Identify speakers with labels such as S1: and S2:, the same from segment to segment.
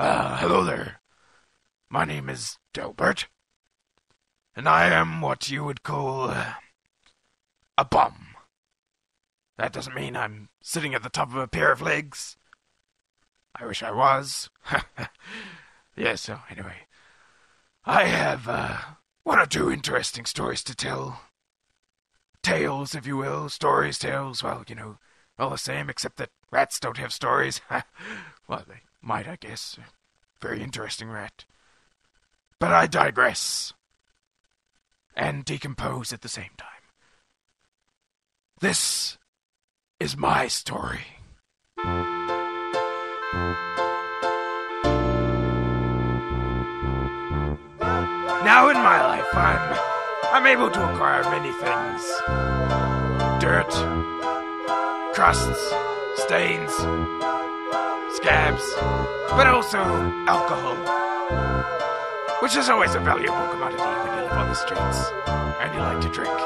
S1: Uh, hello there. My name is Delbert. And I am what you would call uh, a bum. That doesn't mean I'm sitting at the top of a pair of legs. I wish I was. yes, so anyway. I have uh, one or two interesting stories to tell. Tales, if you will. Stories, tales, well, you know, all the same, except that rats don't have stories. well, they might, I guess. Very interesting rat. But I digress. And decompose at the same time. This is my story. Now in my life, I'm I'm able to acquire many things: dirt, crusts, stains, scabs, but also alcohol, which is always a valuable commodity when you live on the streets and you like to drink.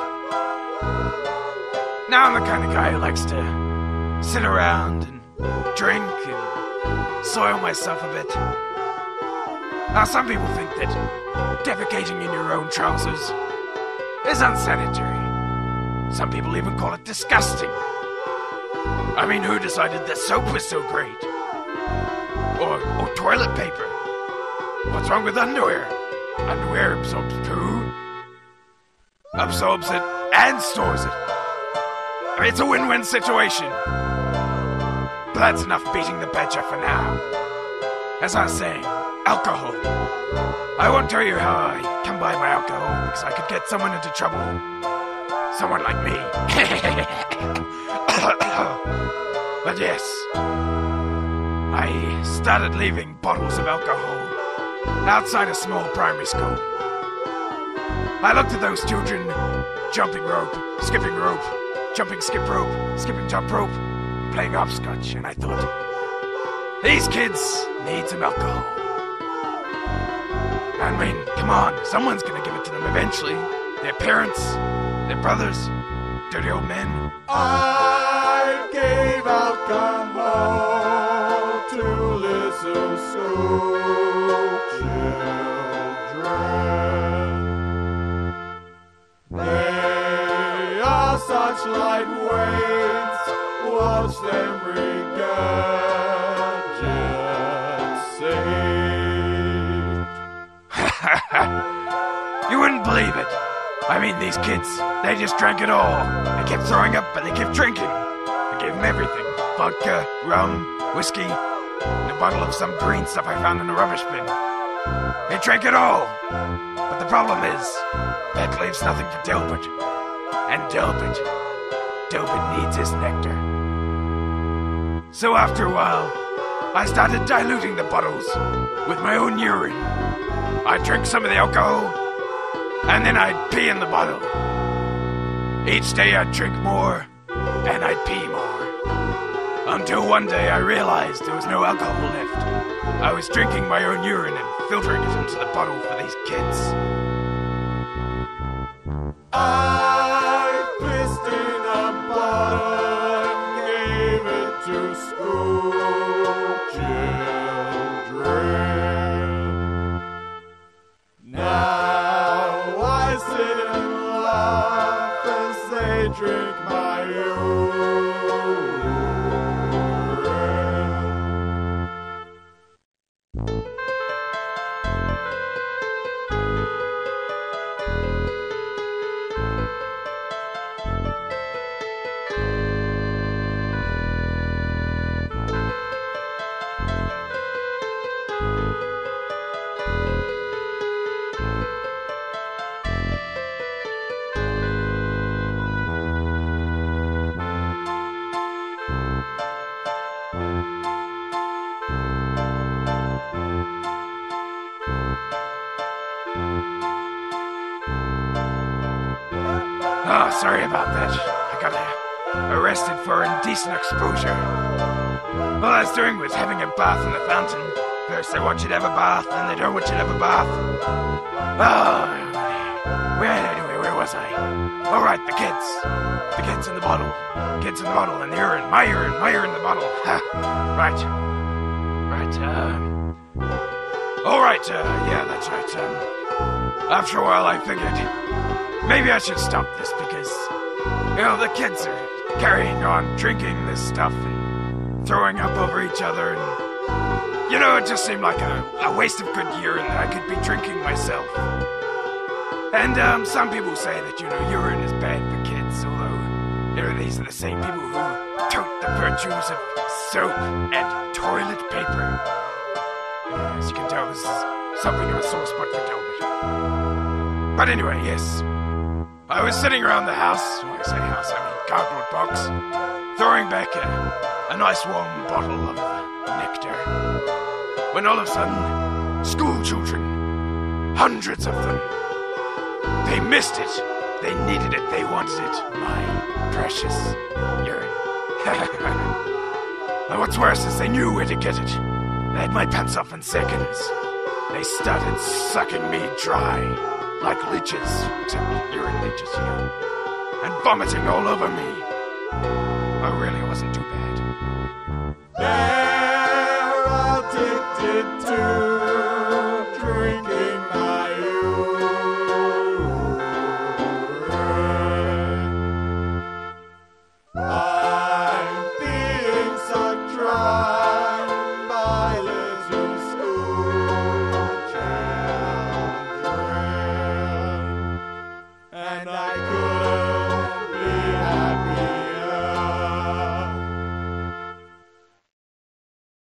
S1: Now I'm the kind of guy who likes to sit around and drink and soil myself a bit. Now, some people think that defecating in your own trousers is unsanitary. Some people even call it disgusting. I mean, who decided that soap was so great? Or, or toilet paper? What's wrong with underwear? Underwear absorbs poo, absorbs it, and stores it. It's a win win situation. But that's enough beating the badger for now. As I was saying, alcohol. I won't tell you how I come by my alcohol because I could get someone into trouble. Someone like me. but yes, I started leaving bottles of alcohol outside a small primary school. I looked at those children jumping rope, skipping rope, jumping skip rope, skipping jump rope, playing hopscotch, and I thought, these kids need some alcohol. I mean, come on, someone's gonna give it to them eventually. Their parents, their brothers, dirty old men.
S2: I gave alcohol such lightweights, watch them
S1: you wouldn't believe it. I mean, these kids, they just drank it all. They kept throwing up, but they kept drinking. I gave them everything vodka, rum, whiskey, and a bottle of some green stuff I found in a rubbish bin. They drank it all. But the problem is, that leaves nothing for Delbert. And Delbert, Delbert needs his nectar. So after a while, I started diluting the bottles with my own urine. I'd drink some of the alcohol, and then I'd pee in the bottle. Each day I'd drink more, and I'd pee more. Until one day I realized there was no alcohol left. I was drinking my own urine and filtering it into the bottle for these kids.
S2: I
S1: Oh, sorry about that. I got uh, arrested for indecent exposure. All I was doing was having a bath in the fountain. First they want you to have a bath, then they don't want you to have a bath. Oh, where anyway? Where was I? All right, the kids, the kids in the bottle, kids in the bottle, and the urine, my urine, my urine in the bottle. Ha, right, right. Um, Alright, uh, yeah, that's right. Um, after a while, I figured maybe I should stop this because, you know, the kids are carrying on drinking this stuff and throwing up over each other, and, you know, it just seemed like a, a waste of good urine that I could be drinking myself. And, um, some people say that, you know, urine is bad for kids, although, you know, these are the same people who tout the virtues of soap and toilet paper. As you can tell, this is something of a sore spot for Delbert. But anyway, yes. I was sitting around the house, when I say house, I mean cardboard box, throwing back a, a nice warm bottle of nectar. When all of a sudden, school children, hundreds of them, they missed it. They needed it. They wanted it. My precious urine. and what's worse is they knew where to get it. They had my pants off in seconds. They started sucking me dry, like leeches, except urine you know, and vomiting all over me. I really, wasn't too bad.
S2: They're addicted to